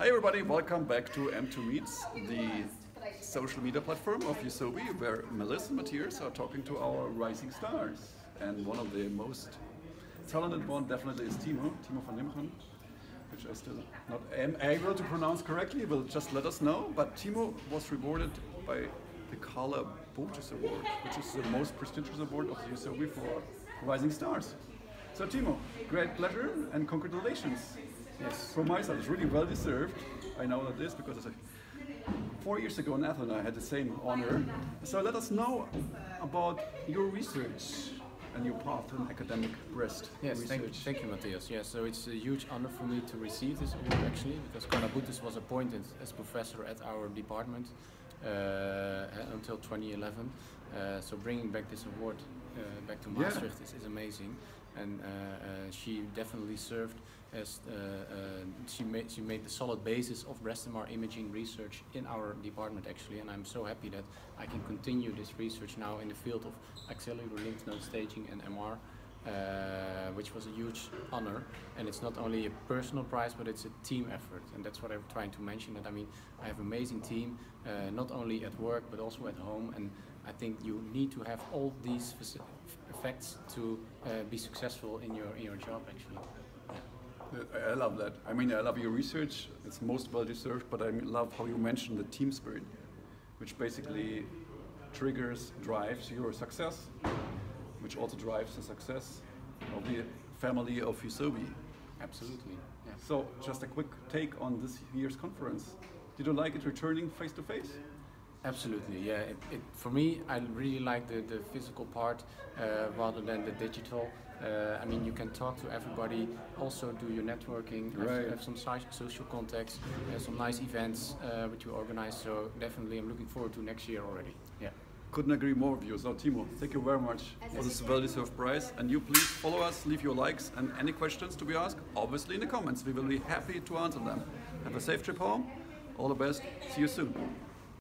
Hi everybody, welcome back to M2 Meets, the social media platform of EUSOBI, where Melissa and Matthias are talking to our rising stars. And one of the most talented one definitely is Thiemo, Thiemo van Limchan, which I still not am able to pronounce correctly, will just let us know. But Thiemo was rewarded by the Carla Boetes Award, which is the most prestigious award of the for rising stars. So Thiemo, great pleasure and congratulations. Yes. From my side, it's really well deserved. I know that this because four years ago in Athens I had the same honor. So let us know about your research and your path in academic breast Yes, research. thank you, thank you, Matthias. Yes, so it's a huge honor for me to receive this award actually, because Carla was appointed as professor at our department until 2011. Uh, so bringing back this award uh, back to Yeah. Maastricht is, is amazing, and uh, uh, she definitely served as uh, uh, she made she made the solid basis of breast MR imaging research in our department actually, and I'm so happy that I can continue this research now in the field of axillary lymph node staging and MR uh, which was a huge honor. And it's not only a personal prize, but it's a team effort. And that's what I'm trying to mention. That I mean, I have an amazing team, uh, not only at work but also at home. And I think you need to have all these effects to uh, be successful in your in your job. Actually. I- love that. I mean, I love your research. It's most well deserved, but I love how you mentioned the team spirit, which basically triggers, drives your success, which also drives the success of the family of EUSOBI. Absolutely. Yeah. So, just a quick take on this year's conference. Did you like it returning face to face? Absolutely, yeah. It, it, for me, I really like the, the physical part uh, rather than the digital. Uh, I mean, you can talk to everybody, also do your networking, have, Right. have some si- social contacts, uh, some nice events uh, which you organize. So definitely, I'm looking forward to next year already. Yeah. Couldn't agree more with you. So, Thiemo, thank you very much for this well deserved prize. And you please follow us, leave your likes, and any questions to be asked, obviously in the comments. We will be happy to answer them. Have a safe trip home. All the best. See you soon.